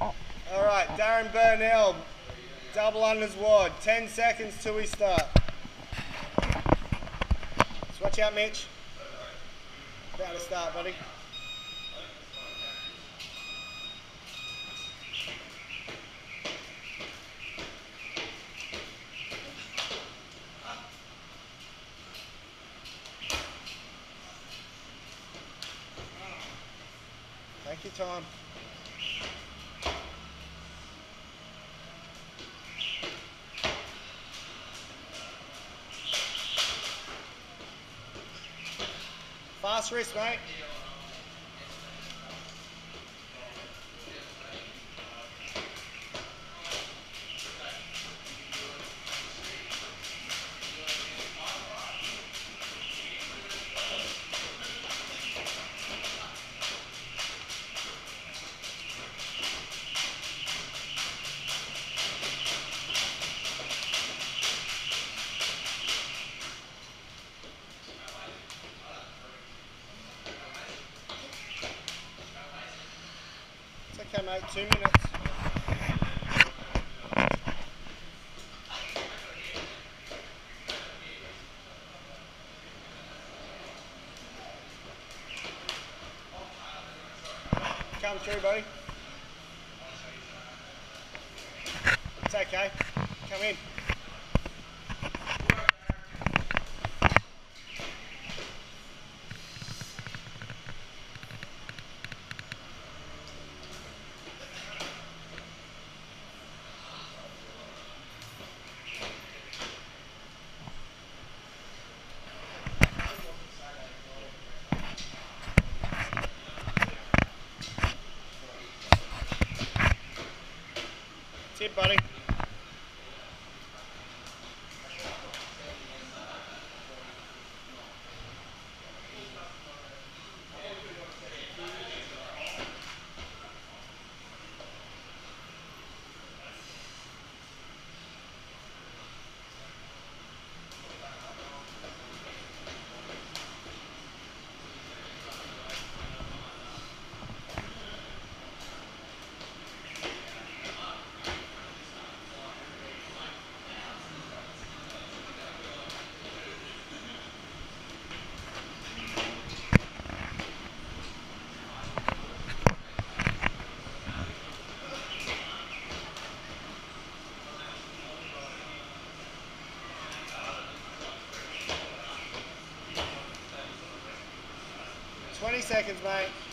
All right, Daren Burnell, double unders wide. 10 seconds till we start. Watch out, Mitch. About to start, buddy. Take your time. Fast wrist, It's okay, mate. Two minutes. Come through, buddy. It's okay. Come in. Buddy. Seconds, mate.